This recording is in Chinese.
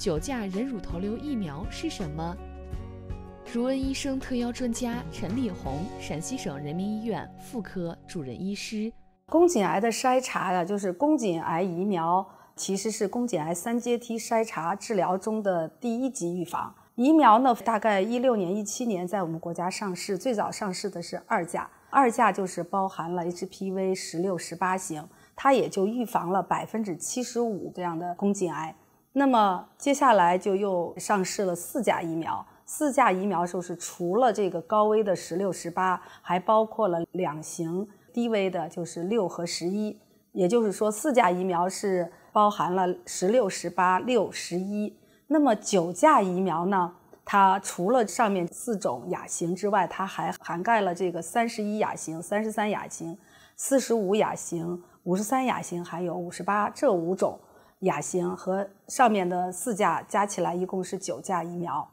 九价人乳头瘤疫苗是什么？如恩医生特邀专家陈立红，陕西省人民医院妇科主任医师。宫颈癌的筛查呀，就是宫颈癌疫苗，其实是宫颈癌三阶梯筛查治疗中的第一级预防。疫苗呢，大概一六年、一七年在我们国家上市，最早上市的是二价，二价就是包含了 HPV 十六、十八型，它也就预防了百分之七十五这样的宫颈癌。那么接下来就又上市了四价疫苗。四价疫苗就是除了这个高危的十六、十八，还包括了两型低危的，就是六和十一。也就是说，四价疫苗是包含了十六、十八、六、十一。那么九价疫苗呢？它除了上面四种亚型之外，它还涵盖了这个三十一亚型、三十三亚型、四十五亚型、五十三亚型，还有五十八这五种亚型和上面的四价加起来，一共是九价疫苗。